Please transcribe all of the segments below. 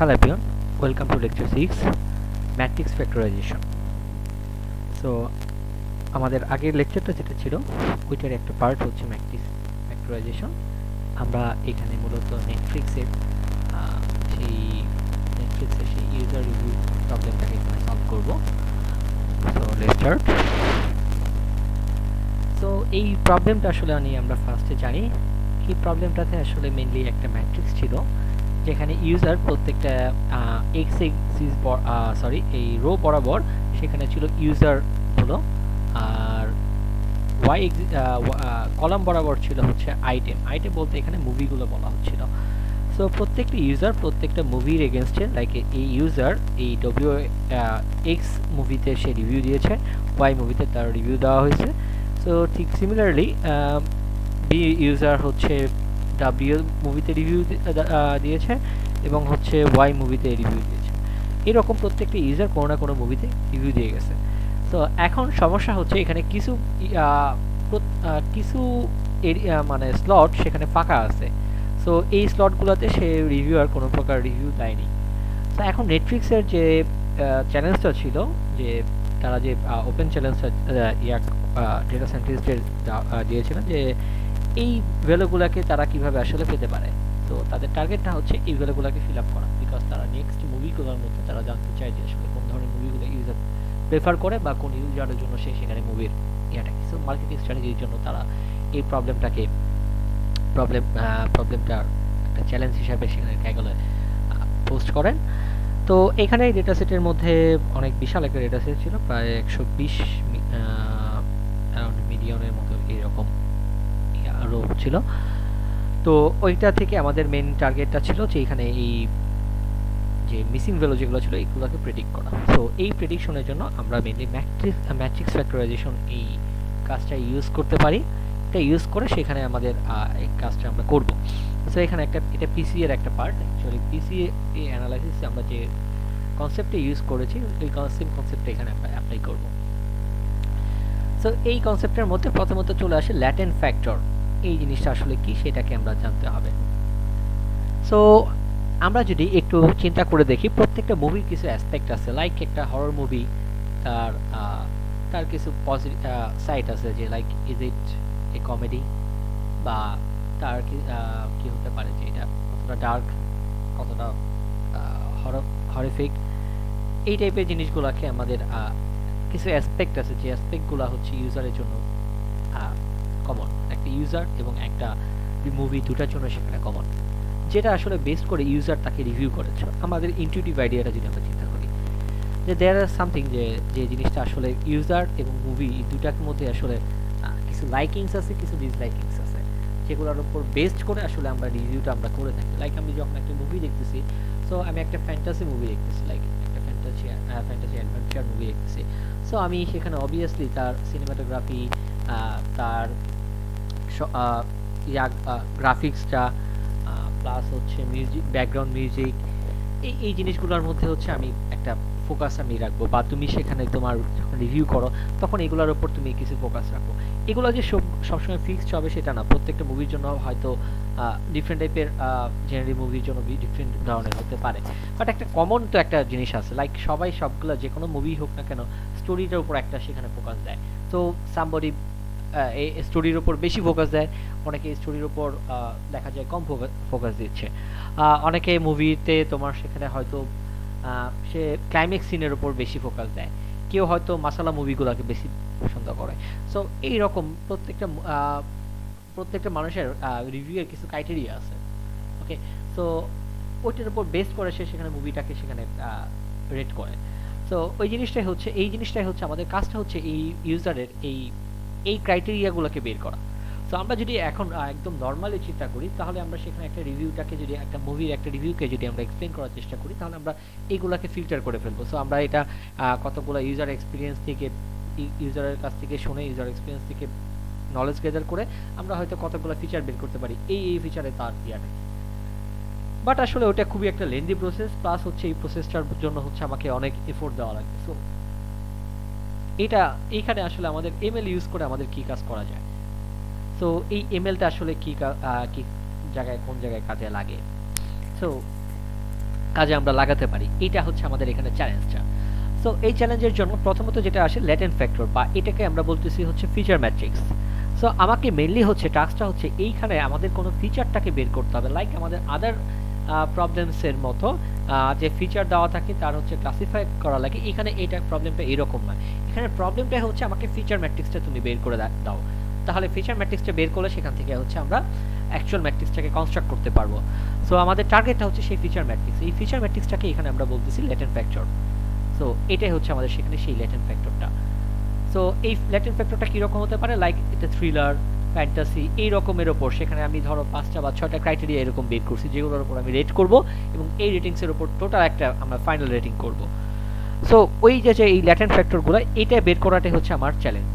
Hello everyone, welcome to lecture 6 matrix factorization. So আমাদের আগের লেকচারটা যেটা ছিল ওইটার একটা পার্ট হচ্ছে ম্যাট্রিক্স ফ্যাক্টরাইজেশন আমরা এখানে মূলত নেটফ্লিক্সের সেই নেটফ্লিক্সের সেই ইউজার রিভিউ প্রবলেমটাকে এখানে সলভ করব। সো স্টার্ট সো এই প্রবলেমটা আসলে নিয়ে আমরা ফার্স্টে জানি। এই প্রবলেমটাতে আসলে মেনলি একটা ম্যাট্রিক্স ছিল। যেখানে ইউজার প্রত্যেকটা এক্স এক্সিস সরি এই রো বরাবর সেখানে ছিল ইউজার হলো আর ওয়াই কলাম বরাবর ছিল হচ্ছে আইটেম আইটেম বলতে এখানে মুভিগুলো বলা হচ্ছিল। সো প্রত্যেকটা ইউজার প্রত্যেকটা মুভির এগেনস্টে লাইক এই ইউজার এই ডব্লিউ এক্স মুভিতে সে রিভিউ দিয়েছে ওয়াই মুভিতে তার রিভিউ দেওয়া হয়েছে। সো ঠিক সিমিলারলি বি ইউজার হচ্ছে ডাব্লিউ মুভিতে রিভিউ দিয়েছে এবং হচ্ছে ওয়াই মুভিতে রিভিউ দিয়েছে। এরকম প্রত্যেকটা ইউজার কোনো না কোনো মুভিতে রিভিউ দিয়ে গেছে। তো এখন সমস্যা হচ্ছে এখানে কিছু কিছু মানে স্লট সেখানে ফাঁকা আছে। সো এই স্লটগুলোতে সে রিভিউয়ার কোনো প্রকার রিভিউ দেয়নি। তো এখন নেটফ্লিক্সের যে চ্যালেঞ্জটা ছিল, যে তারা যে ওপেন চ্যালেঞ্জটা ইয়া ডেটা সায়েন্টিস্টদের দিয়েছিলেন, যে এই ভ্যালুগুলোকে তারা কীভাবে আসলে পেতে পারে? তো তাদের টার্গেটটা হচ্ছে এই ভ্যালুগুলোকে ফিল আপ করা। বিকজ তারা নেক্সট মুভিগুলোর মধ্যে তারা জানতে চায় যে আসলে কোন ধরনের মুভিগুলো ইউজার প্রেফার করে বা কোন ইউজারের জন্য সে সেখানে মুভির ইয়াটা কিছু মার্কেটিং স্ট্র্যাটেজির জন্য তারা এই প্রবলেমটাকে প্রবলেম প্রবলেমটার একটা চ্যালেঞ্জ হিসাবে সেখানে ক্যাগলে পোস্ট করেন। তো এখানে ডেটা সেটের মধ্যে অনেক বিশাল একটা ডেটা সেট ছিল, প্রায় একশো বিশ মিলিয়নের মতো এরকম। আরও ছিল। তো ওইটা থেকে আমাদের মেন টার্গেটটা ছিল যে এখানে এই যে মিসিং ভ্যালু যেগুলো ছিল, এইগুলোকে প্রেডিক্ট করা। তো এই প্রেডিকশনের জন্য আমরা মেনলি ম্যাট্রিক্স ম্যাট্রিক্স ফ্যাক্টরাইজেশন এই কাজটা ইউজ করতে পারি। এটা ইউজ করে সেখানে আমাদের এই কাজটা আমরা করব। সো এখানে একটা, এটা পিসি এর একটা পার্ট অ্যাকচুয়ালি পিসি অ্যানালাইসিস আমরা যে কনসেপ্টে ইউজ করেছি, ওই কনসেপ্ট কনসেপ্টটা এখানে আমরা অ্যাপ্লাই করব। সো এই কনসেপ্টের মধ্যে প্রথমত চলে আসে ল্যাটেন্ট ফ্যাক্টর এই জিনিসটা আসলে কি সেটাকে আমরা জানতে হবে। সো আমরা যদি একটু চিন্তা করে দেখি, প্রত্যেকটা মুভির কিছু অ্যাসপেক্ট আছে লাইক একটা হরর মুভি তার তার কিছু পজিটিভ সাইট আছে যে like is it a comedy বা তার কি হতে পারে যে, এটা কতটা ডার্ক কতটা হরিফিক এই টাইপের জিনিসগুলোকে আমাদের কিছু অ্যাসপেক্ট আছে যে অ্যাসপেক্টগুলো হচ্ছে ইউজারের জন্য কমন একটা ইউজার এবং একটা মুভি দুটার জন্য সেখানে কমন যেটা আসলে বেস্ট করে ইউজার তাকে রিভিউ করেছে। আমাদের ইনটিউটিভ আইডিয়াটা যদি আমরা চিন্তা করি, যে দেয়ার আর সামথিং যে যে জিনিসটা আসলে ইউজার এবং মুভি দুটার মধ্যে আসলে কিছু লাইকিংস আছে, কিছু ডিসলাইকিংস আছে। যেগুলোর উপর বেস্ট করে আসলে আমরা রিভিউটা আমরা করে থাকি। লাইক আমি যখন একটা মুভি দেখতেছি সো আমি একটা ফ্যান্টাসি মুভি দেখতেছি লাইক একটা ফ্যান্টাসি ফ্যান্টাসি অ্যাডভেঞ্চার মুভি দেখতেছি। সো আমি সেখানে অবভিয়াসলি তার সিনেমাটোগ্রাফি তার গ্রাফিক্সটা প্লাস হচ্ছে মিউজিক ব্যাকগ্রাউন্ড মিউজিক এই এই জিনিসগুলোর মধ্যে হচ্ছে আমি একটা ফোকাস আমি রাখব। বা তুমি সেখানে তোমার যখন রিভিউ করো, তখন এগুলোর ওপর তুমি কিছু ফোকাস রাখো। এগুলো যে সব, সবসময় ফিক্সড হবে সেটা না। প্রত্যেকটা মুভির জন্য হয়তো ডিফারেন্ট টাইপের জেনারি মুভির জন্য ডিফারেন্ট ধরনের হতে পারে। বাট একটা কমন তো একটা জিনিস আছে। লাইক সবাই সবগুলো যে কোনো মুভি হোক না কেন স্টোরিটার উপর একটা সেখানে ফোকাস দেয়। তো সামবডি এই স্টোরির উপর বেশি ফোকাস দেয়, অনেকে স্টোরির উপর দেখা যায় কম ফোকাস দিচ্ছে। অনেকে মুভিতে তোমার সেখানে হয়তো সে ক্লাইম্যাক্স সিনের উপর বেশি ফোকাস দেয়। কেউ হয়তো মাসালা মুভিগুলোকে বেশি পছন্দ করে। সো এই রকম প্রত্যেকটা প্রত্যেকটা মানুষের রিভিউয়ের কিছু ক্রাইটেরিয়া আছে। ওকে সো ওইটার উপর বেস করে সে সেখানে মুভিটাকে সেখানে রেট করে। সো ওই জিনিসটাই হচ্ছে, এই জিনিসটাই হচ্ছে আমাদের কাজটা হচ্ছে এই ইউজারের এই এই ক্রাইটেরিয়াগুলোকে বের করা। তো আমরা যদি এখন একদম নর্মালি চিন্তা করি, তাহলে আমরা সেখানে একটা রিভিউটাকে যদি, একটা মুভির একটা রিভিউকে যদি আমরা এক্সপ্লেন করার চেষ্টা করি, তাহলে আমরা এইগুলোকে ফিল্টার করে ফেলব। সো আমরা এটা কতগুলো ইউজার এক্সপিরিয়েন্স থেকে ইউজারের কাছ থেকে শুনে ইউজার এক্সপিরিয়েন্স থেকে নলেজ গেদার করে আমরা হয়তো কতগুলো ফিচার বের করতে পারি। এই এই ফিচারে তার ইয়াটা বাট আসলে ওটা খুবই একটা লেন্দি প্রসেস প্লাস হচ্ছে এই প্রসেসটার জন্য হচ্ছে আমাকে অনেক এফোর্ট দেওয়া লাগবে। সো এটা, এইখানে আসলে আমাদের এমএল ইউজ করে আমাদের কি কাজ করা যায়। সো এই এমএলটা আসলে কি কি জায়গায়, কোন জায়গায় কাজে লাগে। সো কাজে আমরা লাগাতে পারি। এটা হচ্ছে আমাদের এখানে চ্যালেঞ্জটা সো এই চ্যালেঞ্জের জন্য প্রথমত যেটা আসে ল্যাটেন্ট ফ্যাক্টর বা এটাকে আমরা বলতেছি হচ্ছে ফিচার ম্যাট্রিক্স সো আমাকে মেনলি হচ্ছে টাস্কটা হচ্ছে এইখানে আমাদের কোনো ফিচারটাকে বের করতে হবে। লাইক আমাদের আদার প্রবলেমসের মতো যে ফিচার দেওয়া থাকে তার হচ্ছে ক্লাসিফাই করা লাগে। এখানে এটা প্রবলেমটা এরকম নয়। এখানে প্রবলেমটা হচ্ছে আমাকে ফিচার ম্যাট্রিক্সটা তুমি বের করে দাও। তাহলে ফিচার ম্যাট্রিক্সটা বের করলে সেখান থেকে হচ্ছে আমরা অ্যাকচুয়াল ম্যাট্রিক্সটাকে কনস্ট্রাক্ট করতে পারব। সো আমাদের টার্গেটটা হচ্ছে সেই ফিচার ম্যাট্রিক্স এই ফিচার ম্যাট্রিক্সটাকে এখানে আমরা বলতেছি ল্যাটেন্ট ফ্যাক্টর সো এটাই হচ্ছে আমাদের সেখানে সেই ল্যাটেন্ট ফ্যাক্টরটা সো এই ল্যাটেন্ট ফ্যাক্টরটা কীরকম হতে পারে? লাইক এটা থ্রিলার ফ্যান্টাসি এই রকমের ওপর। সেখানে আমি ধরো পাঁচটা বা ছয়টা ক্রাইটেরিয়া এরকম বের করছি, যেগুলোর উপর আমি রেট করব এবং এই রেটিংসের উপর টোটাল একটা আমরা ফাইনাল রেটিং করব। সো ওই যে যে এই ল্যাটেন্ট ফ্যাক্টরগুলো এটা বের করাটাই হচ্ছে আমার চ্যালেঞ্জ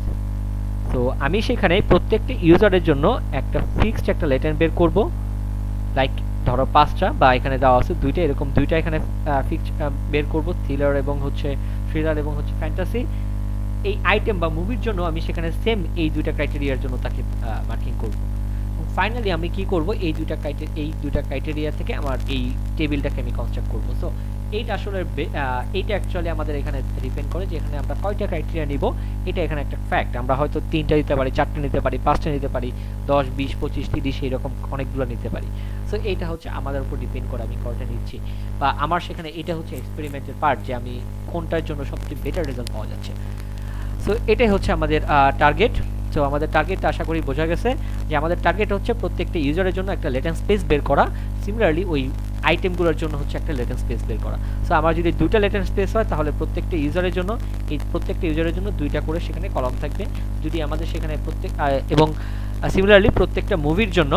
তো আমি সেখানে প্রত্যেকটা ইউজারের জন্য একটা ফিক্সড একটা ল্যাটেন্ট বের করব। লাইক ধরো পাঁচটা, বা এখানে দেওয়া আছে দুইটা, এরকম দুইটা এখানে ফিক্সড বের করব। থ্রিলার এবং হচ্ছে থ্রিলার এবং হচ্ছে ফ্যান্টাসি এই আইটেম বা মুভির জন্য আমি সেখানে সেম এই দুইটা ক্রাইটেরিয়ার জন্য তাকে মার্কিং করব। ফাইনালি আমি কি করব? এই দুইটা ক্রাইটে এই দুইটা ক্রাইটেরিয়া থেকে আমার এই টেবিলটাকে আমি কনস্ট্রাক্ট করব। সো এইটা আসলে এইটা অ্যাকচুয়ালি আমাদের এখানে ডিপেন্ড করে যে এখানে আমরা কয়টা ক্রাইটেরিয়া নিব, এটা এখানে একটা ফ্যাক্ট আমরা হয়তো তিনটা নিতে পারি, চারটে নিতে পারি, পাঁচটা নিতে পারি, দশ, বিশ, পঁচিশ, তিরিশ, এইরকম অনেকগুলো নিতে পারি। সো এইটা হচ্ছে আমাদের উপর ডিপেন্ড করে আমি কয়টা নিচ্ছি। বা আমার সেখানে এটা হচ্ছে এক্সপেরিমেন্টের পার্ট যে আমি কোনটার জন্য সবচেয়ে বেটার রেজাল্ট পাওয়া যাচ্ছে। সো এটাই হচ্ছে আমাদের টার্গেট সো আমাদের টার্গেটটা আশা করি বোঝা গেছে যে আমাদের টার্গেট হচ্ছে প্রত্যেকটা ইউজারের জন্য একটা লেটেন্ট স্পেস বের করা। সিমিলারলি ওই আইটেমগুলোর জন্য হচ্ছে একটা লেটেন্ট স্পেস বের করা। সো আমার যদি দুইটা লেটেন্ট স্পেস হয়, তাহলে প্রত্যেকটা ইউজারের জন্য, এই প্রত্যেকটা ইউজারের জন্য দুইটা করে সেখানে কলম থাকবে। যদি আমাদের সেখানে প্রত্যেক এবং সিমিলারলি প্রত্যেকটা মুভির জন্য,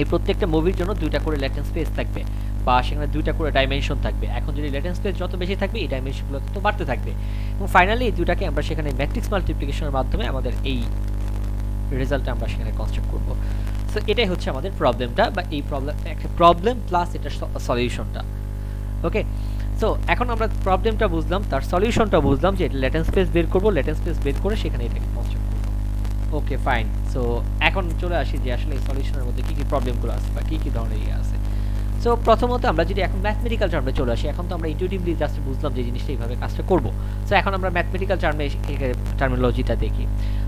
এই প্রত্যেকটা মুভির জন্য দুইটা করে লেটেন্ট স্পেস থাকবে বা সেখানে দুইটা করে ডাইমেনশন থাকবে। এখন যদি লেটেন্ট স্পেস যত বেশি থাকবে, এই ডাইমেনশনগুলো তত বাড়তে থাকবে। এবং ফাইনালি এই দুটাকে আমরা সেখানে ম্যাট্রিক্স মাল্টিপ্লিকেশনের মাধ্যমে আমাদের এই রেজাল্টটা আমরা সেখানে কনস্ট্রাক্ট করব। সো এটাই হচ্ছে আমাদের প্রবলেমটা বা এই প্রবলেম প্রবলেম প্লাস এটা সলিউশনটা ওকে সো এখন আমরা প্রবলেমটা বুঝলাম, তার সলিউশনটা বুঝলাম যে এটা ল্যাটেন স্পেস বের করব ল্যাটেন স্পেস বের করে সেখানে এটাকে কনস্ট্রাক্ট ওকে ফাইন সো এখন চলে আসি যে আসলে এই সলিউশনের মধ্যে কী কী প্রবলেমগুলো আছে বা কী কী ধরনের ইয়ে আছে। সো প্রথমত আমরা যদি এখন ম্যাথমেটিক্যাল টার্মে চলে আসি, এখন তো আমরা ইনটিউটিভলি জাস্ট বুঝলাম যে জিনিসটা এইভাবে কাজটা করব। সো এখন আমরা ম্যাথমেটিক্যাল টার্মে টার্মিনোলজিটা দেখি।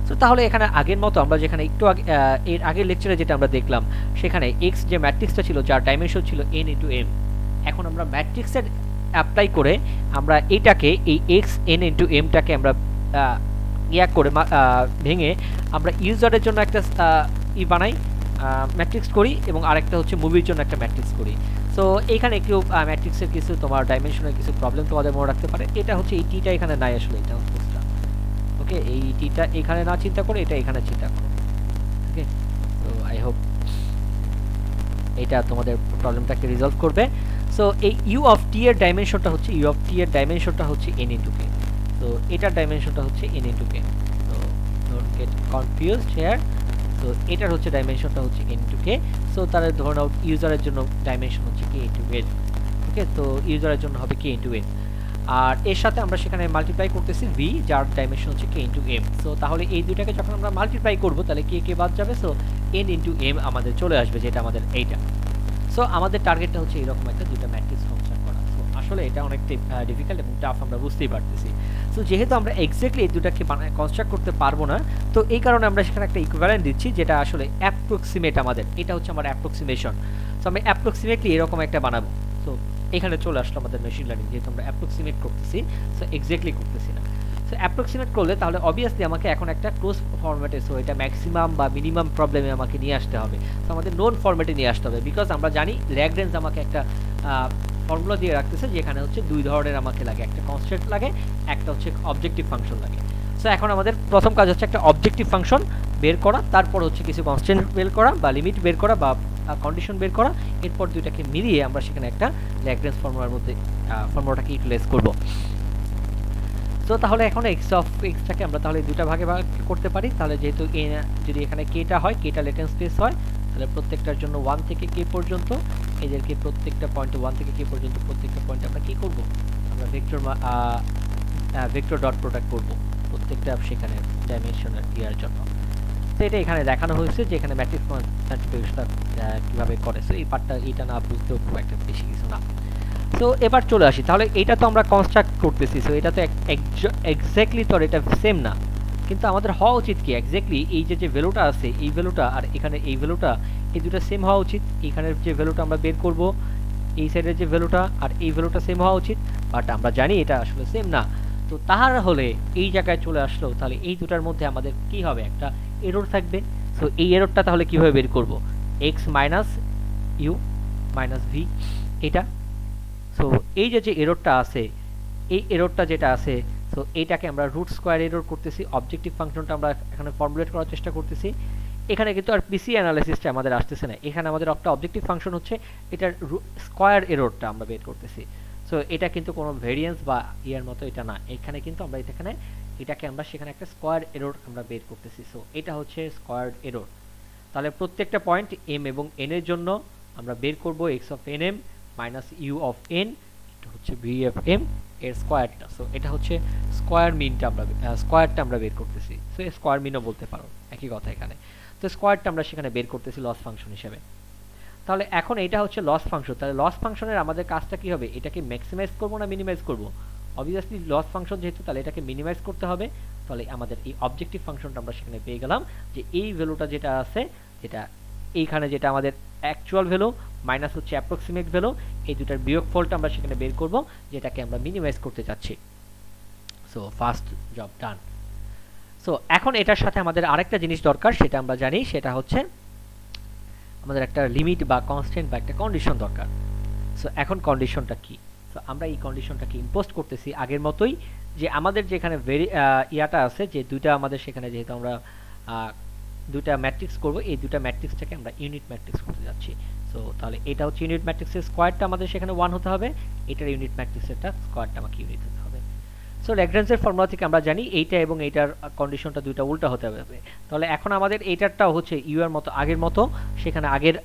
সো তাহলে এখানে আগের মতো আমরা যেখানে একটু আগে এর আগের লেকচারে যেটা আমরা দেখলাম, সেখানে এক্স যে ম্যাট্রিক্সটা ছিল, যার ডাইমেনশন ছিল এন ইন্টু এম এখন আমরা ম্যাট্রিক্সের অ্যাপ্লাই করে আমরা এটাকে, এই এক্স এন ইন্টু এমটাকে আমরা ইয়া করে ভেঙে আমরা ইউজারের জন্য একটা ই বানাই। ম্যাট্রিক্স করি এবং আরেকটা হচ্ছে মুভির জন্য একটা ম্যাট্রিক্স করি। সো এখানে একটু ম্যাট্রিক্সের কিছু তোমার ডাইমেনশনের কিছু প্রবলেম তোমাদের মনে রাখতে পারে। এটা হচ্ছে এই টিটা এখানে নাই আসলে, এটা বুঝটা ওকে এই টিটা এখানে না চিন্তা করে, এটা এখানে চিন্তা করো। ওকে তো আই হোপ এটা তোমাদের প্রবলেমটাকে রিজলভ করবে। সো এই ইউ অফ টি এর ডাইমেনশনটা হচ্ছে ইউ অফ টি এর ডাইমেনশনটা হচ্ছে এন ইন্টু কে তো এটার ডাইমেনশনটা হচ্ছে এন ইন্টু কে তো ডোন্ট গেট কনফিউজড হেয়ার তো এটার হচ্ছে ডাইমেনশনটা হচ্ছে এন টু কে সো তাহলে ধরুন ইউজারের জন্য ডাইমেনশন হচ্ছে কে ইন্টু এন ওকে তো ইউজারের জন্য হবে কে ইন্টু এন আর এর সাথে আমরা সেখানে মাল্টিপ্লাই করতেছি ভি যার ডাইমেনশন হচ্ছে কে ইন্টু এম সো তাহলে এই দুটাকে যখন আমরা মাল্টিপ্লাই করব, তাহলে কে কে বাদ যাবে? সো এন ইন্টু এম আমাদের চলে আসবে, যেটা আমাদের এইটা। সো আমাদের টার্গেটটা হচ্ছে এরকম একটা দুটা ম্যাট্রিক্স ফাংশন করা। সো আসলে এটা অনেকটাই ডিফিকাল্ট এবং টাফ আমরা বুঝতেই পারতেছি। সো যেহেতু আমরা এক্স্যাক্টলি এই দুটাকে কনস্ট্রাক্ট করতে পারব না, তো এই কারণে আমরা সেখানে একটা ইকুইভ্যালেন্ট দিচ্ছি, যেটা আসলে অ্যাপ্রক্সিমেট আমাদের। এটা হচ্ছে আমার অ্যাপ্রক্সিমেশন সো আমি অ্যাপ্রক্সিমেটলি এরকম একটা বানাবো। সো এখানে চলে আসলো আমাদের মেশিন লার্নিং যেহেতু আমরা অ্যাপ্রক্সিমেট করতেছি সো এক্স্যাক্টলি করতেছি না। সো অ্যাপ্রক্সিমেট করলে তাহলে অবভিয়াসলি আমাকে এখন একটা ক্লোজ ফরম্যাটে সো এটা ম্যাক্সিমাম বা মিনিমাম প্রবলেমে আমাকে নিয়ে আসতে হবে। সো আমাদের নোন ফরম্যাটে নিয়ে আসতে হবে বিকজ আমরা জানি ল্যাগরেঞ্জ আমাকে একটা ফর্মুলা দিয়ে রাখতেছে যেখানে হচ্ছে দুই ধরনের আমাকে লাগে, একটা কনস্ট্যান্ট লাগে, একটা হচ্ছে অবজেক্টিভ ফাংশন লাগে। সো এখন আমাদের প্রথম কাজ হচ্ছে একটা অবজেক্টিভ ফাংশন বের করা, তারপর হচ্ছে কিছু কনস্ট্যান্ট বের করা বা লিমিট বের করা বা কন্ডিশন বের করা, এরপর দুইটাকে মিলিয়ে আমরা সেখানে একটা ল্যাগ্রেঞ্জ ফর্মুলার মধ্যে ফর্মুলাটাকে ইউটিলাইজ করব। তো তাহলে এখন এক্স অফ এক্সটাকে আমরা তাহলে দুটা ভাগে ভাগ করতে পারি। তাহলে যেহেতু যদি এখানে কেটা হয় কেটা লেটেন্স স্পেস হয়, তাহলে প্রত্যেকটার জন্য ওয়ান থেকে কে পর্যন্ত। এদেরকে প্রত্যেকটা পয়েন্টে ওয়ান থেকে কে পর্যন্ত প্রত্যেকটা পয়েন্টে আমরা কী করব? আমরা ভেক্টর ভেক্টর ডট প্রোডাক্ট করব প্রত্যেকটা সেখানে ডাইমেনশনের ইয়ার জন্য। তো এটা এখানে দেখানো হয়েছে যে এখানে ম্যাট্রিক্স সার্টিফিকেশনটা কীভাবে করে। সো এই পার্টটা এইটা না বুঝতেও খুব একটা বেশি কিছু না। তো এবার চলে আসি। তাহলে এটা তো আমরা কনস্ট্রাক্ট করতেছি। সো এটা তো এক্স্যাক্টলি তো আর এটা সেম না। কিন্তু আমাদের হওয়া উচিত কি? এক্স্যাক্টলি এই যে যে ভ্যালুটা আছে, এই ভ্যালুটা আর এখানে এই ভ্যালুটা এই দুটো সেম হওয়া উচিত। এখানের যে ভ্যালুটা আমরা বের করব, এই সাইডের যে ভ্যালুটা আর এই ভ্যালুটা সেম হওয়া উচিত বাট আমরা জানি এটা আসলে সেম না। তো তাহার হলে এই জায়গায় চলে আসলো, তাহলে এই দুটার মধ্যে আমাদের কি হবে? একটা এরর থাকবে। সো এই এররটা তাহলে কীভাবে বের করব? X minus U minus V এটা। সো এই যে যে এররটা আছে, এই এররটা যেটা আছে সো এইটাকে আমরা রুট স্কোয়ার এরর করতেছি। অবজেক্টিভ ফাংশনটা আমরা এখানে ফর্মুলেট করার চেষ্টা করতেছি। এখানে কিন্তু আর পিসি অ্যানালাইসিসটা আমাদের আসতেছে না। এখানে আমাদের একটা অবজেক্টিভ ফাংশন হচ্ছে, এটার স্কোয়ার এররটা আমরা বের করতেছি। সো এটা কিন্তু কোনো ভেরিয়েন্স বা ইয়ার মতো এটা না। এখানে কিন্তু আমরা এখানে, এটাকে আমরা সেখানে একটা স্কোয়ার এরর আমরা বের করতেছি। সো এটা হচ্ছে স্কোয়ার এরর তাহলে প্রত্যেকটা পয়েন্ট এম এবং এন এর জন্য আমরা বের করব X of N M minus U of N এটা হচ্ছে ভি এফ এম এর স্কোয়ারটা সো এটা হচ্ছে স্কোয়ার মিনটা আমরা স্কোয়ারটা আমরা বের করতেছি। সো স্কোয়ার মিনও বলতে পারো। একই কথা এখানে। তো স্কোয়ারটা আমরা সেখানে বের করতেছি লস ফাংশন হিসেবে। তাহলে এখন এটা হচ্ছে লস ফাংশন তাহলে লস ফাংশনের আমাদের কাজটা কি হবে? এটাকে ম্যাক্সিমাইজ করব না মিনিমাইজ করব? অবভিয়াসলি লস ফাংশন যেহেতু, তাহলে এটাকে মিনিমাইজ করতে হবে। তাহলে আমাদের এই অবজেক্টিভ ফাংশনটা আমরা সেখানে পেয়ে গেলাম যে এই ভ্যালুটা যেটা আছে, যেটা এইখানে যেটা আমাদের অ্যাকচুয়াল ভ্যালু মাইনাস হচ্ছে অ্যাপ্রক্সিমেট ভ্যালু এই দুটার বিয়োগ ফলটা আমরা সেখানে বের করব, যেটাকে আমরা মিনিমাইজ করতে চাচ্ছি। So first job done so এখন এটার সাথে আমাদের আরেকটা জিনিস দরকার, সেটা আমরা জানি, সেটা হচ্ছে আমাদের একটা লিমিট বা কনস্ট্যান্ট বা একটা কন্ডিশন দরকার। সো এখন কন্ডিশনটা কি? সো আমরা এই কন্ডিশনটাকে ইম্পোস্ট করতেছি আগের মতোই যে আমাদের যেখানে ভেরি ইয়াটা আছে, যে দুইটা আমাদের সেখানে যেহেতু আমরা দুইটা ম্যাট্রিক্স করব, এই দুইটা ম্যাট্রিক্সটাকে আমরা ইউনিট ম্যাট্রিক্স করতে যাচ্ছি। সো তাহলে এটা হচ্ছে ইউনিট ম্যাট্রিক্সের স্কোয়ারটা আমাদের সেখানে ওয়ান হতে হবে, এটার ইউনিট ম্যাট্রিক্সেরটা স্কোয়ারটা আমাকে ইউনিট সো ল্যাগ্রেঞ্জের ফর্মুলা থেকে আমরা জানি এইটা এবং এইটার কন্ডিশনটা দুইটা উল্টা হতে হবে। তাহলে এখন আমাদের এইটারটাও হচ্ছে ইউ এর মতো, আগের মতো, সেখানে আগের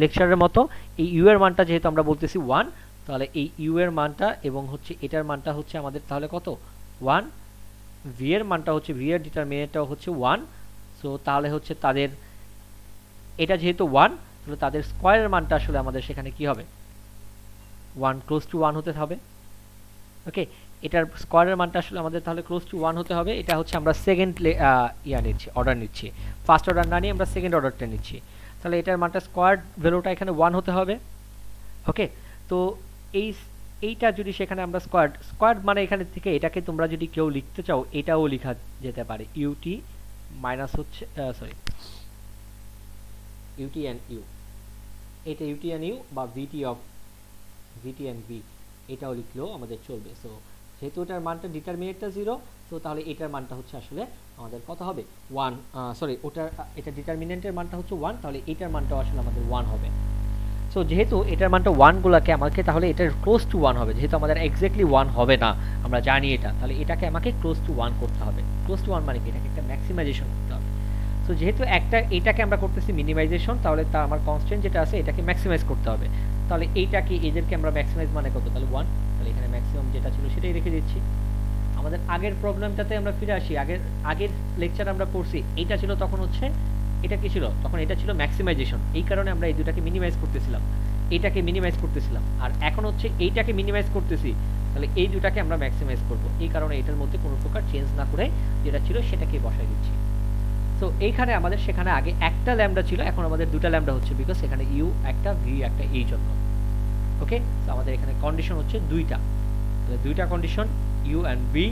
লেকচারের মতো। এই ইউ এর মানটা যেহেতু আমরা বলতেছি ওয়ান তাহলে এই ইউ এর মানটা এবং হচ্ছে এটার মানটা হচ্ছে আমাদের তাহলে কত? ওয়ান ভি এর মানটা হচ্ছে ভি এর ডিটারমিনেটটাও হচ্ছে ওয়ান সো তাহলে হচ্ছে তাদের, এটা যেহেতু ওয়ান তাহলে তাদের স্কোয়ারের মানটা আসলে আমাদের সেখানে কি হবে? ওয়ান ক্লোজ টু ওয়ান হতে হবে। ওকে এটার স্কোয়ারের মানটা আসলে আমাদের তাহলে ক্লোজ টু ওয়ান হতে হবে। এটা হচ্ছে আমরা সেকেন্ড ইয়া নিচ্ছি অর্ডার নিচ্ছি। ফার্স্ট অর্ডার না নিয়ে আমরা সেকেন্ড অর্ডারটা নিচ্ছি। তাহলে এটার মানটা স্কোয়ার ভ্যালুটা এখানে ওয়ান হতে হবে। ওকে তো এই এইটা যদি সেখানে আমরা স্কোয়ার স্কোয়ার মানে এখানে থেকে এটাকে তোমরা যদি কেউ লিখতে চাও, এটাও লেখা যেতে পারে। ইউটি মাইনাস হচ্ছে সরি ইউটি অ্যান্ড ইউ এটা ইউটি অ্যান্ড ইউ বা VT of VT and V এটাও লিখলেও আমাদের চলবে। সো যেহেতু এটার মানটা ডিটারমিনেটটা জিরো তো তাহলে এটার মানটা হচ্ছে আসলে আমাদের কত হবে? ওয়ান সরি ওটার এটা ডিটারমিনেন্টের মানটা হচ্ছে ওয়ান তাহলে এটার মানটাও আসলে আমাদের ওয়ান হবে। সো যেহেতু এটার মানটা ওয়ানগুলোকে আমাকে, তাহলে এটার ক্লোজ টু ওয়ান হবে। যেহেতু আমাদের এক্স্যাক্টলি ওয়ান হবে না, আমরা জানি এটা, তাহলে এটাকে আমাকে ক্লোজ টু ওয়ান করতে হবে। ক্লোজ টু ওয়ান মানে কি? এটাকে একটা ম্যাক্সিমাইজেশন করতে হবে। সো যেহেতু একটা, এটাকে আমরা করতেছি মিনিমাইজেশন তাহলে তার আমার কনস্ট্যান্ট যেটা আছে, এটাকে ম্যাক্সিমাইজ করতে হবে। তাহলে এইটাকে এদেরকে আমরা ম্যাক্সিমাইজ মানে কত? তাহলে ওয়ান তাহলে এখানে ম্যাক্সিমাম যেটা ছিল সেটাই রেখে দিচ্ছি। আমাদের আগের প্রবলেমটাতে আমরা ফিরে আসি। আগের আগের লেকচার আমরা পড়ছি, এইটা ছিল তখন হচ্ছে, এটা কি ছিল? তখন এটা ছিল ম্যাক্সিমাইজেশন এই কারণে আমরা এই দুটাকে মিনিমাইজ করতেছিলাম। এইটাকে মিনিমাইজ করতেছিলাম। আর এখন হচ্ছে এইটাকে মিনিমাইজ করতেছি, তাহলে এই দুটাকে আমরা ম্যাক্সিমাইজ করব। এই কারণে এটার মধ্যে কোনো প্রকার চেঞ্জ না করে যেটা ছিল সেটাকে বসাই দিচ্ছি। সো এইখানে আমাদের সেখানে আগে একটা ল্যামডা ছিল, এখন আমাদের দুটা ল্যামডা হচ্ছে বিকজ এখানে ইউ একটা ভি একটা এই জন্য। ওকে তো আমাদের এখানে কন্ডিশন হচ্ছে দুইটা। দুইটা কন্ডিশন ইউ অ্যান্ড ভি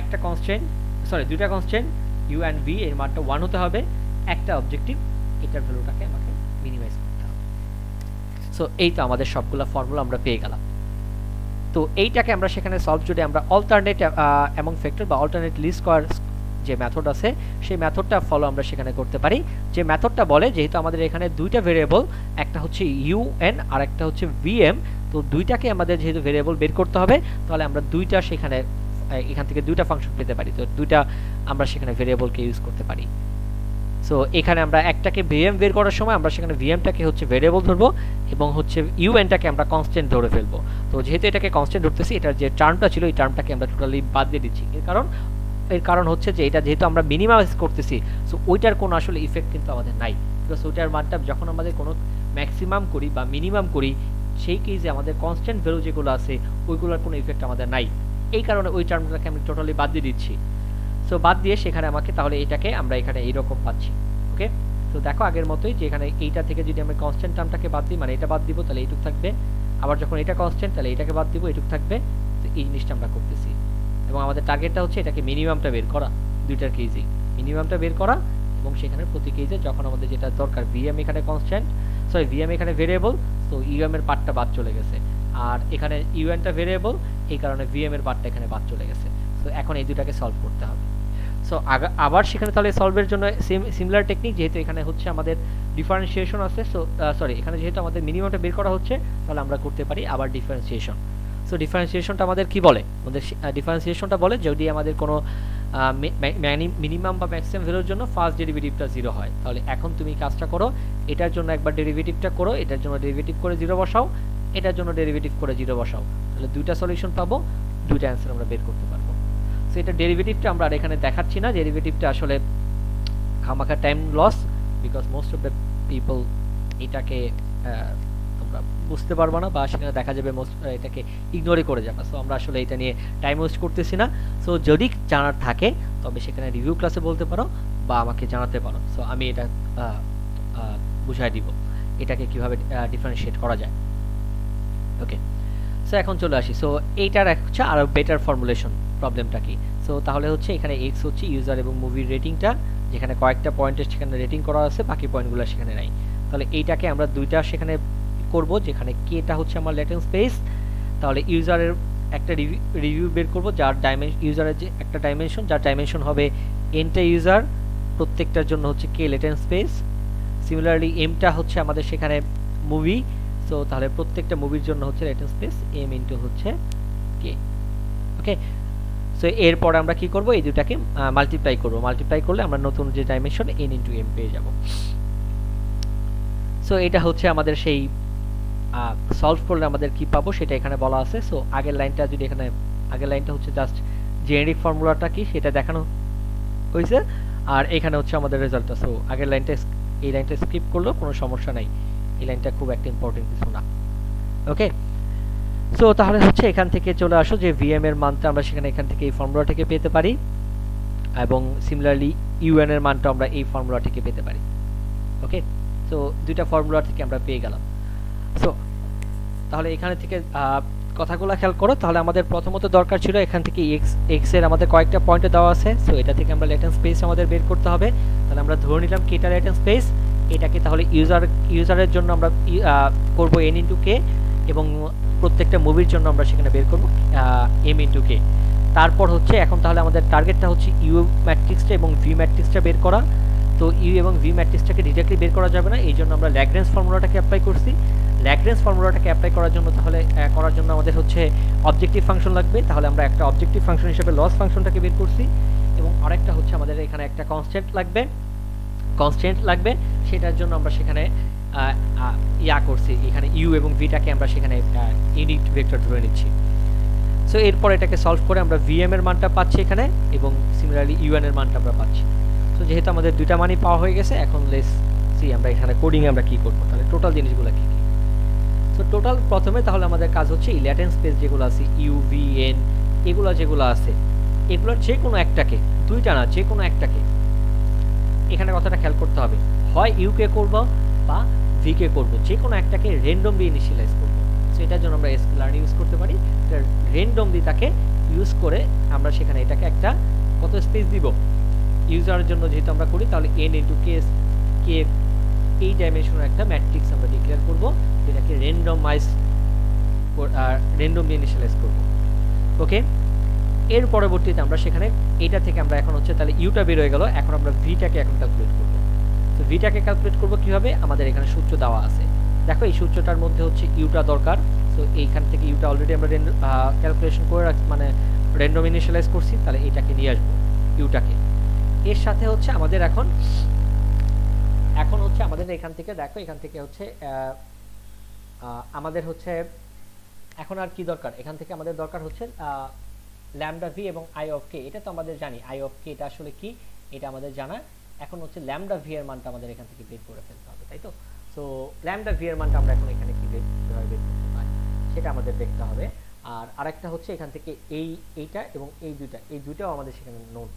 একটা কনস্ট্যান্ট সরি দুইটা কনস্ট্যান্ট ইউ অ্যান্ড ভি এর মানটা ওয়ান হতে হবে, একটা অবজেক্টিভ এটার ভ্যালুটাকে আমাকে মিনিমাইজ করতে হবে। সো এই তো আমাদের সবগুলো ফর্মুলা আমরা পেয়ে গেলাম। তো এইটাকে আমরা সেখানে সলভ যদি আমরা অল্টারনেট অ্যামং ফ্যাক্টর বা অল্টারনেট লিস্ট স্কোয়ার যে মেথড আছে, সেই মেথডটা ফলো আমরা সেখানে করতে পারি। যে মেথডটা বলে, যেহেতু আমাদের এখানে দুইটা ভেরিয়েবল একটা হচ্ছে ইউ এন আর একটা হচ্ছে ভিএম তো দুইটাকে আমাদের যেহেতু ভেরিয়েবল বের করতে হবে, তাহলে আমরা দুইটা সেখানে এখান থেকে দুইটা ফাংশন পেতে পারি। তো দুইটা আমরা সেখানে ভেরিয়েবলকে ইউজ করতে পারি। সো এখানে আমরা একটাকে ভিএম বের করার সময় আমরা সেখানে ভিএমটাকে হচ্ছে ভেরিয়েবল ধরবো এবং হচ্ছে ইউএনটাকে আমরা কনস্ট্যান্ট ধরে ফেলব। তো যেহেতু এটাকে কনস্ট্যান্ট ধরতেছি, এটার যে টার্মটা ছিল, এই টার্মটাকে আমরা টোটালি বাদ দিয়ে দিচ্ছি। এর কারণ এর কারণ হচ্ছে যে এটা যেহেতু আমরা মিনিমাইজ করতেছি সো ওইটার কোনো আসলে ইফেক্ট কিন্তু আমাদের নাই। বিকজ ওইটার মানটা যখন আমাদের কোনো ম্যাক্সিমাম করি বা মিনিমাম করি, সেই কেসে আমাদের কনস্ট্যান্ট ভ্যালু যেগুলো আছে, ওইগুলোর কোনো ইফেক্ট আমাদের নাই। এই কারণে ওই টার্মটাকে আমি টোটালি বাদ দিয়ে দিচ্ছি। সো বাদ দিয়ে সেখানে আমাকে তাহলে এটাকে আমরা এখানে এইরকম পাচ্ছি ওকে তো দেখো আগের মতোই যে এখানে এইটা থেকে যদি আমি কনস্ট্যান্ট টার্মটাকে বাদ দিই মানে এটা বাদ দিব, তাহলে এইটুক থাকবে। আবার যখন এটা কনস্ট্যান্ট তাহলে এটাকে বাদ দিব, এইটুক থাকবে। তো এই জিনিসটা আমরা করতেছি। এবং আমাদের টার্গেটটা হচ্ছে এটাকে মিনিমামটা বের করা, দুইটার কেজি মিনিমামটা বের করা এবং সেখানে প্রতি কেজে যখন আমাদের যেটা দরকার ভিএম এখানে কনস্ট্যান্ট সরি ভিএম এখানে ভেরিয়েবল তো ইউএম এর পার্টটা বাদ চলে গেছে। আর এখানে ইউএনটা ভেরিয়েবল এই কারণে ভিএম এর পার্টটা এখানে বাদ চলে গেছে। তো এখন এই দুটাকে সলভ করতে হবে। সো আবার সেখানে তাহলে সলভের জন্য সেম সিমিলার টেকনিক যেহেতু এখানে হচ্ছে আমাদের ডিফারেন্সিয়েশন আছে সো সরি এখানে যেহেতু আমাদের মিনিমামটা বের করা হচ্ছে, তাহলে আমরা করতে পারি আবার ডিফারেন্সিয়েশন সো ডিফারেন্সিয়েশনটা আমাদের কি বলে? আমাদের ডিফারেন্সিয়েশনটা বলে যদি আমাদের কোনো মিনিমাম বা ম্যাক্সিমাম ভ্যালুর জন্য ফার্স্ট ডেরিভেটিভটা জিরো হয়। তাহলে এখন তুমি কাজটা করো, এটার জন্য একবার ডেরিভেটিভটা করো, এটার জন্য ডেরিভেটিভ করে জিরো বসাও, এটার জন্য ডেরিভেটিভ করে জিরো বসাও। তাহলে দুইটা সলিউশন পাবো, দুইটা অ্যান্সার আমরা বের করতে পারব। সো এটা ডেরিভেটিভটা আমরা আর এখানে দেখাচ্ছি না। ডেরিভেটিভটা আসলে খামাখা time loss because most of the people এটাকে বুঝতে পারব না বা সেখানে দেখা যাবে এটাকে ইগনোরই করে যাবে। সো আমরা আসলে এটা নিয়ে টাইম ওয়েস্ট করতেছি না। সো যদি জানার থাকে, তবে সেখানে রিভিউ ক্লাসে বলতে পারো বা আমাকে জানাতে পারো। সো আমি এটা বুঝাই দিব। এটাকে কীভাবে ডিফারেন্সিয়েট করা যায়। ওকে সো এখন চলে আসি। সো এইটার হচ্ছে আরও বেটার ফর্মুলেশন প্রবলেমটা কি? সো তাহলে হচ্ছে এখানে এক্স হচ্ছে ইউজার এবং মুভির রেটিংটা যেখানে কয়েকটা পয়েন্টের সেখানে রেটিং করা আছে, বাকি পয়েন্টগুলো সেখানে নাই। তাহলে এইটাকে আমরা দুইটা সেখানে করব, যেখানে কেটা হচ্ছে আমার লেটেন্ট স্পেস তাহলে ইউজারের একটা রিভিউ বের করব, যার ডাইমেনশন ইউজারের যে একটা ডাইমেনশন যার ডাইমেনশন হবে এনটা ইউজার প্রত্যেকটার জন্য হচ্ছে কে লেটেন্ট স্পেস সিমিলারলি এমটা হচ্ছে আমাদের সেখানে মুভি সো তাহলে প্রত্যেকটা মুভির জন্য হচ্ছে লেটেন্ট স্পেস এম ইন্টু হচ্ছে কে ওকে সো এরপর আমরা কি করব? এই দুটাকে মাল্টিপ্লাই করব। মাল্টিপ্লাই করলে আমরা নতুন যে ডাইমেনশন এন ইন্টু এম পেয়ে যাব। সো এটা হচ্ছে আমাদের সেই সলভ করলে আমাদের কি পাবো সেটা এখানে বলা আছে। সো আগের লাইনটা যদি এখানে, আগের লাইনটা হচ্ছে জাস্ট জেনেরিক ফর্মুলাটা কি, সেটা দেখানো হয়েছে। আর এখানে হচ্ছে আমাদের রেজাল্টটা সো আগের লাইনটা এই লাইনটা স্কিপ করলেও কোনো সমস্যা নাই। এই লাইনটা খুব একটা ইম্পর্টেন্ট কিছু না। ওকে সো তাহলে হচ্ছে এখান থেকে চলে আসো যে ভিএম এর মানটা আমরা সেখানে এখান থেকে এই ফর্মুলা থেকে পেতে পারি। এবং সিমিলারলি ইউএন এর মানটা আমরা এই ফর্মুলা থেকে পেতে পারি। ওকে সো দুইটা ফর্মুলা থেকে আমরা পেয়ে গেলাম। সো তাহলে এখানে থেকে কথাগুলো খেয়াল করো। তাহলে আমাদের প্রথমত দরকার ছিল এখান থেকে এক্স এক্সের আমাদের কয়েকটা পয়েন্টে দেওয়া আছে। সো এটা থেকে আমরা লেটেন্ট স্পেস আমাদের বের করতে হবে। তাহলে আমরা ধরে নিলাম কেটা লেটেন্ট স্পেস এটাকে তাহলে ইউজার ইউজারের জন্য আমরা করব এন ইন্টু কে এবং প্রত্যেকটা মুভির জন্য আমরা সেখানে বের করব এম ইন্টু কে তারপর হচ্ছে, এখন তাহলে আমাদের টার্গেটটা হচ্ছে ইউ ম্যাট্রিক্সটা এবং ভি ম্যাট্রিক্সটা বের করা। তো ইউ এবং ভি ম্যাট্রিক্সটাকে ডিরেক্টলি বের করা যাবে না। এই জন্য আমরা ল্যাগ্রেন্স ফর্মুলাটাকে অ্যাপ্লাই করছি। ল্যাগ্রেন্স ফর্মুলাটাকে অ্যাপ্লাই করার জন্য, তাহলে করার জন্য আমাদের হচ্ছে অবজেক্টিভ ফাংশন লাগবে। তাহলে আমরা একটা অবজেক্টিভ ফাংশন হিসেবে লস ফাংশনটাকে বের করছি। এবং আরেকটা হচ্ছে আমাদের এখানে একটা কনস্ট্যান্ট লাগবে। কনস্ট্যান্ট লাগবে। সেটার জন্য আমরা সেখানে ইয়া করছি। এখানে ইউ এবং ভিটাকে আমরা সেখানে ইউনিট ভেক্টর ধরে নিচ্ছি। সো এরপর এটাকে সলভ করে আমরা ভিএম এর মানটা পাচ্ছি এখানে এবং সিমিলারলি ইউএন এর মানটা আমরা পাচ্ছি। তো যেহেতু আমাদের দুইটা মানই পাওয়া হয়ে গেছে, এখন লেস সি আমরা এখানে কোডিং আমরা কি করব? তাহলে টোটাল জিনিসগুলো কি? সো টোটাল প্রথমে তাহলে আমাদের কাজ হচ্ছে এই ল্যাটেন্ট স্পেস যেগুলো আছে ইউ ভি এন এগুলো যেগুলো আছে, এগুলোর যে কোনো একটাকে, দুইটা না যে কোনো একটাকে, এখানে কথাটা খেয়াল করতে হবে। হয় ইউকে করব বা ভিকে করব যে কোনো একটাকে র্যান্ডমলি ইনিশিয়ালাইজ করব। সো এটার জন্য আমরা স্কেলার ইউজ করতে পারি। র্যান্ডমলি তাকে ইউজ করে আমরা সেখানে এটাকে একটা, কত স্পেস দিব? ইউজারের জন্য যেহেতু আমরা করি, তাহলে এন ইন্টু কে কে এই ডাইমেনশনের একটা ম্যাট্রিক্স আমরা ডিক্লেয়ার করব, যেটাকে র্যান্ডমাইজ র্যান্ডমলি ইনিশিয়ালাইজ করব। ওকে এর পরবর্তীতে আমরা সেখানে, এটা থেকে আমরা এখন হচ্ছে তাহলে ইউটা বের হয়ে গেল, এখন আমরা ভিটাকে এখন ক্যালকুলেট করব। তো ভিটাকে ক্যালকুলেট করব কীভাবে? আমাদের এখানে সূত্র দেওয়া আছে। দেখো, এই সূত্রটার মধ্যে হচ্ছে ইউটা দরকার। তো এইখান থেকে ইউটা অলরেডি আমরা ক্যালকুলেশন করে মানে র্যান্ডম ইনিশিয়ালাইজ করছি, তাহলে এটাকে নিয়ে আসব ইউটাকে এর সাথে হচ্ছে আমাদের এখন এখন হচ্ছে আমাদের এখান থেকে, দেখো এখান থেকে হচ্ছে আমাদের হচ্ছে, এখন আর কি দরকার? এখান থেকে আমাদের দরকার হচ্ছে ল্যামডা ভি এবং আই অফ কে। এটা তো আমাদের জানি। আই অফ কে এটা আসলে কি? এটা আমাদের জানা। এখন হচ্ছে ল্যামডা ভি এর মানটা আমাদের এখান থেকে বের করে ফেলতে হবে, তাই তো? সো ল্যামডা ভি এর মানটা আমরা এখন এখানে কীভাবে বের করতে পারি? সেটা আমাদের দেখতে হবে। আর আরেকটা হচ্ছে এখান থেকে এই, এইটা এবং এই দুইটা। এই দুইটাও আমাদের সেখানে নোন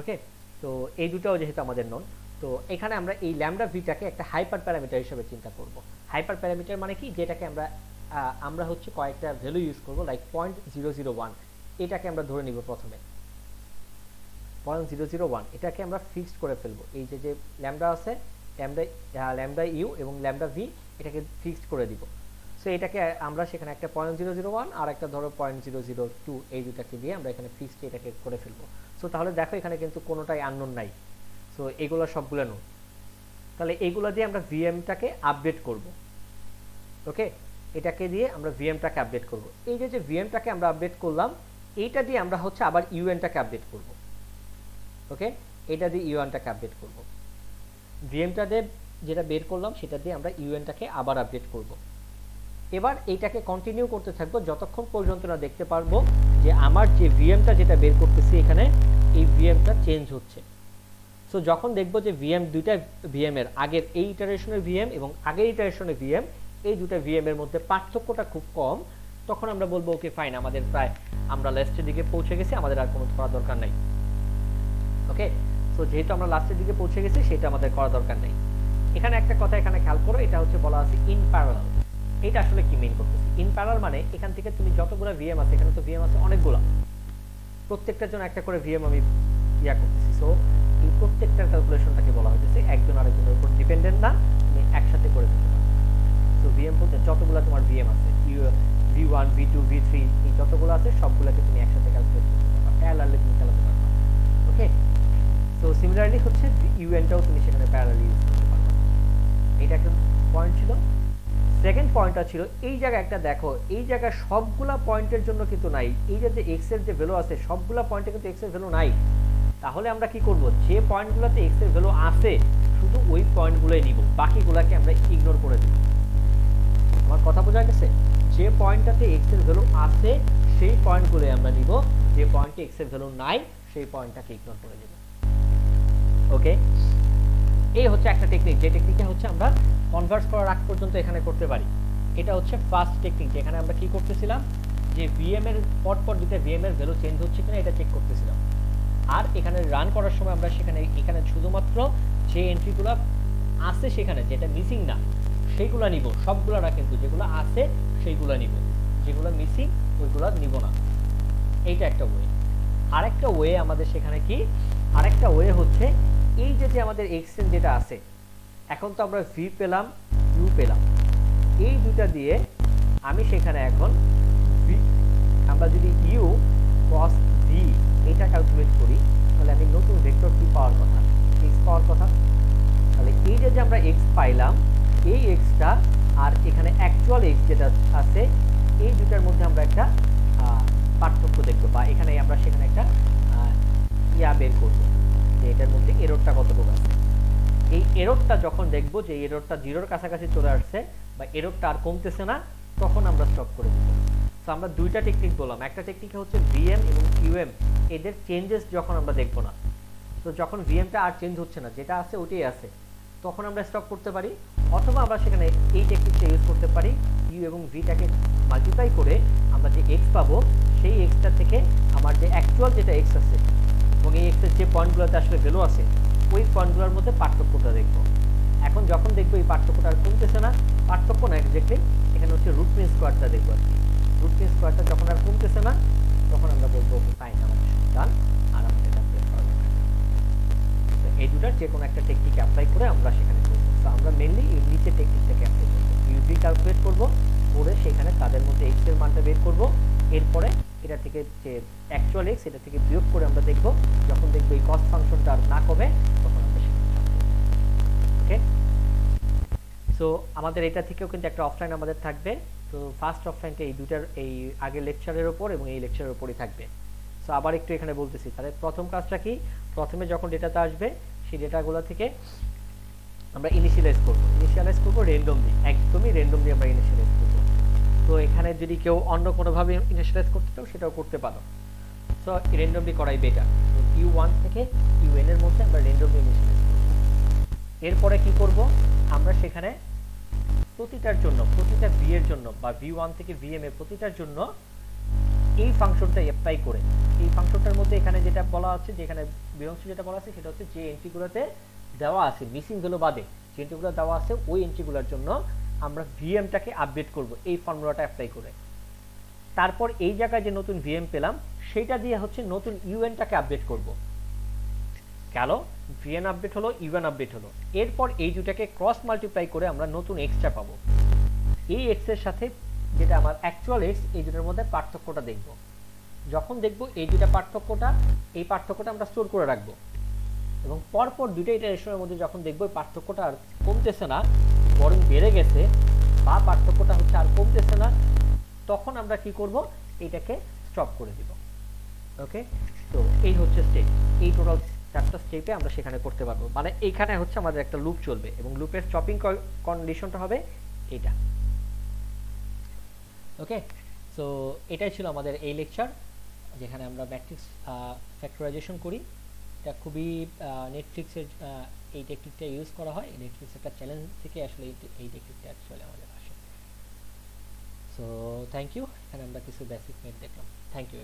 ওকে তো এই দুটাও যেহেতু আমাদের নোন তো এখানে আমরা এই ল্যামডা ভিটাকে একটা হাইপার প্যারামিটার হিসেবে চিন্তা করব। হাইপার প্যারামিটার মানে কি? যেটাকে আমরা আমরা হচ্ছে কয়েকটা ভ্যালু ইউজ করব like point zero zero one এটাকে আমরা ধরে নিব প্রথমে। পয়েন্ট জিরো জিরো ওয়ান এটাকে আমরা ফিক্সড করে ফেলব। এই যে যে ল্যামডা আছে, ল্যামডা ল্যামডা ইউ এবং ল্যামডা ভি এটাকে ফিক্সড করে দিব। সো এটাকে আমরা সেখানে একটা পয়েন্ট জিরো জিরো ওয়ান আর একটা ধরো পয়েন্ট জিরো জিরো টু এই দুটাকে দিয়ে আমরা এখানে ফিক্সড এটাকে করে ফেলব। সো তাহলে দেখো এখানে কিন্তু কোনোটাই আননোন নাই। সো এগুলো সবগুলো নোন তাহলে এইগুলো দিয়ে আমরা ভিএমটাকে আপডেট করব। ওকে এটাকে দিয়ে আমরা ভিএমটাকে আপডেট করব। এই যে যে ভিএমটাকে আমরা আপডেট করলাম, এইটা দিয়ে আমরা হচ্ছে আবার ইউএনটাকে আপডেট করব। ওকে এটা দিয়ে ইউএনটাকে আপডেট করব। ভিএমটা দিয়ে যেটা বের করলাম, সেটা দিয়ে আমরা ইউএনটাকে আবার আপডেট করব। এবার এইটাকে কন্টিনিউ করতে থাকব, যতক্ষণ পর্যন্ত না দেখতে পারব যে আমার যে ভিএমটা যেটা বের করতেছি এখানে, এই ভিএমটা চেঞ্জ হচ্ছে। সো যখন দেখব যে ভিএম দুইটা ভিএম এর, আগের এই ইটারেশনের ভিএম এবং আগের ইটারেশনের ভিএম এই দুটা ভিএম এর মধ্যে পার্থক্যটা খুব কম, তখন আমরা বলব ওকে ফাইন আমাদের প্রায় আমরা লাস্টের দিকে পৌঁছে গেছি, আমাদের আর কোনো করা দরকার নাই। ওকে সো যেহেতু আমরা লাস্টের দিকে পৌঁছে গেছি, সেটা আমাদের করা দরকার নেই। এখানে একটা কথা এখানে খেয়াল করো, এটা হচ্ছে বলা আছে ইন প্যারালাল এটা আসলে কি মেইন করতেছি? ইন প্যারালাল মানে এখান থেকে তুমি যতগুলো ভিএম আছে, এখানে তো ভিএম আছে অনেকগুলো। প্রত্যেকটার জন্য একটা করে ভিএম আমি ইয়া করতেছি। সো প্রত্যেকটার ক্যালকুলেশনটাকে বলা হয়েছে একজন আরেকজনের উপর ডিপেন্ডেন্ট না, তুমি একসাথে করে দিতে পারো। তো ভিএম বলতে যতগুলো তোমার ভিএম আছে V one V two V three এই যতগুলো আছে, সবগুলোকে তুমি একসাথে ক্যালকুলেট করতে পারবা। প্যারালালি তুমি চালাতে পারবা। ওকে তো সিমিলারলি হচ্ছে ইউএনটাও তুমি সেখানে প্যারালালি ইউজ করতে পারবা। এটা একটা পয়েন্ট ছিল। সেকেন্ড পয়েন্টটা ছিল, এই জায়গায় একটা দেখো, এই জায়গায় সবগুলা পয়েন্টের জন্য কিন্তু নাই। এই যে যে এক্সের যে ভ্যালু আছে, সবগুলা পয়েন্টে কিন্তু এক্সের ভ্যালু নাই। তাহলে আমরা কি করব? যে পয়েন্টগুলোতে এক্সের ভ্যালু আছে, শুধু ওই পয়েন্টগুলোই নিব। বাকিগুলোকে আমরা ইগনোর করে দিব। আমার কথা বোঝা গেছে? যে পয়েন্টটাতে এক্সের ভ্যালু আছে, সেই পয়েন্টগুলোই আমরা নিব। যে পয়েন্টে এক্সের ভ্যালু নাই, সেই পয়েন্টটাকে ইগনোর করে দেব। ওকে? এই হচ্ছে একটা টেকনিক যে টেকনিকটা হচ্ছে আমরা কনভার্স করার আগ পর্যন্ত এখানে করতে পারি। এটা হচ্ছে ফার্স্ট টেকনিক যেখানে আমরা কি করতেছিলাম? যে ভিএম এর পর পর দুটো ভিএম এর ভ্যালু চেঞ্জ হচ্ছে কিনা, এটা চেক করতেছিলাম। আর এখানে রান করার সময় আমরা সেখানে, এখানে শুধুমাত্র যে এন্ট্রিগুলো আছে সেখানে, যেটা মিসিং না, সেইগুলো নিব। সবগুলো না কিন্তু, যেগুলো আছে সেইগুলো নিব। যেগুলো মিসিং ওইগুলো নিব না। এইটা একটা ওয়ে আরেকটা ওয়ে আমাদের সেখানে কি? আরেকটা ওয়ে হচ্ছে, এই যে যে আমাদের এক্সটেন্ড যেটা আছে, এখন তো আমরা ভি পেলাম ইউ পেলাম। এই দুটা দিয়ে আমি সেখানে এখন আমরা যদি ইউ কস পাইলাম, এই এক্সটা আর এখানে অ্যাকচুয়াল এক্স যেটা আছে, এই দুটার মধ্যে আমরা একটা পার্থক্য দেখব বা এখানে আমরা সেখানে একটা ইয়া বের করব যে এটার মধ্যে এরোরটা কতটুকু আছে। এই এরোরটা যখন দেখব যে এরোরটা জিরোর কাছাকাছি চলে আসছে বা এরোরটা আর কমতেছে না, তখন আমরা স্টপ করে দিব তো আমরা দুইটা টেকনিক বললাম। একটা টেকনিক হচ্ছে ভিএম এবং কিউএম এদের চেঞ্জেস যখন আমরা দেখব না। তো যখন ভিএমটা আর চেঞ্জ হচ্ছে না, যেটা আছে ওটাই আছে। তখন আমরা স্টপ করতে পারি, অথবা আমরা সেখানে এই টেকনিকটা ইউজ করতে পারি ইউ এবং ভিটাকে মাল্টিপ্লাই করে আমরা যে এক্স পাবো, সেই এক্সটা থেকে আমার যে অ্যাকচুয়াল যেটা এক্স আছে এবং এই এক্সের যে পয়েন্টগুলোতে আসলে ভ্যালু আছে, ওই পয়েন্টগুলোর মধ্যে পার্থক্যটা দেখব। এখন যখন দেখব এই পার্থক্যটা আর কমতেছে না, পার্থক্য না এক্স্যাক্টলি এখানে হচ্ছে রুট মিন স্কোয়ারটা দেখব আর কি। রুট মিন স্কোয়ারটা যখন আর কমতেছে না, তখন আমরা বলব ফাইন আমাদের সন্তান এই দুটার যে কোনো একটা টেকনিক অ্যাপ্লাই করে আমরা সেখানে করব তো আমরা মেনলি নিচে টেকনিকটাকে অ্যাপ্লাই করব। ইউভি ক্যালকুলেট করব, করে সেখানে তাদের মধ্যে এক্সের মানটা বের করব। এরপরে এটা থেকে যে অ্যাকচুয়াল এক্স এটা থেকে বিয়োগ করে আমরা দেখব। যখন দেখব এই কস্ট ফাংশনটা আর না কমে, তখন আমরা ওকে সো আমাদের এটা থেকেও কিন্তু একটা অফলাইন আমাদের থাকবে। তো ফার্স্ট অফলাইনটা এই দুটার, এই আগের লেকচারের ওপর এবং এই লেকচারের ওপরই থাকবে। সো আবার একটু এখানে বলতেছি। তাহলে প্রথম কাজটা কি? প্রথমে যখন ডেটাটা আসবে সেই ডেটাগুলো থেকে আমরা ইনিশিয়ালাইজ করব। ইনিশিয়ালাইজ করব র্যান্ডমলি একদমই র্যান্ডমলি আমরা ইনিশিয়ালাইজ করব। তো এখানে যদি কেউ অন্য কোনোভাবে ইনিশিয়ালাইজ করতে চাও, সেটাও করতে পারো। সো র্যান্ডমলি করাই বেটার ইউ ওয়ান থেকে ইউ এন এর মধ্যে আমরা র্যান্ডমলি ইনিশিয়ালাইজ করব। এরপরে কি করব? আমরা সেখানে প্রতিটার জন্য, প্রতিটা ভি এর জন্য বা ভি ওয়ান থেকে ভিএম এর প্রতিটার জন্য এই ফাংশনটা অ্যাপ্লাই করে। এই ফাংশনটার মধ্যে এখানে যেটা বলা আছে, যেখানে বিরংশ যেটা বলা আছে, সেটা হচ্ছে যে এন্ট্রিগুলোতে দেওয়া আছে মিসিংগুলো বাদে। যে এন্ট্রিগুলো দেওয়া আছে, ওই এন্ট্রিগুলোর জন্য আমরা ভিএমটাকে আপডেট করব, এই ফর্মুলাটা অ্যাপ্লাই করে। তারপর এই জায়গায় যে নতুন ভিএম পেলাম সেটা দিয়ে হচ্ছে নতুন ইউএনটাকে আপডেট করব। গেল ভিএন আপডেট হলো ইউএন আপডেট হলো। এরপর এই দুটাকে ক্রস মাল্টিপ্লাই করে আমরা নতুন এক্সট্রা পাবো। এই এক্সের সাথে যেটা আমার অ্যাকচুয়াল এক্স এই দুটোর মধ্যে পার্থক্যটা দেখব। যখন দেখব এই দুটা পার্থক্যটা, এই পার্থক্যটা আমরা স্টোর করে রাখব। এবং পরপর দুটো ইটারেশনের মধ্যে যখন দেখব পার্থক্যটা আর কমতেছে না, বরং বেড়ে গেছে, বা পার্থক্যটা হচ্ছে আর কমতেছে না, তখন আমরা কি করব? এটাকে স্টপ করে দিব। ওকে তো এই হচ্ছে স্টেপ এই টোটাল চারটা স্টেপে আমরা সেখানে করতে পারব। মানে এইখানে হচ্ছে আমাদের একটা লুপ চলবে এবং লুপের স্টপিং কন্ডিশনটা হবে এটা। ওকে সো এটাই ছিল আমাদের এই লেকচার যেখানে আমরা ম্যাট্রিক্স ফ্যাক্টরাইজেশন করি। এটা খুবই নেটফ্লিক্সের এই টেকনিকটা ইউজ করা হয়। নেটফ্লিক্স একটা চ্যালেঞ্জ থেকে আসলে এই টেকনিকটা অ্যাকচুয়ালি আমাদের আসে। সো থ্যাংক ইউ এখানে আমরা কিছু বেসিক মেট দেখলাম। Thank you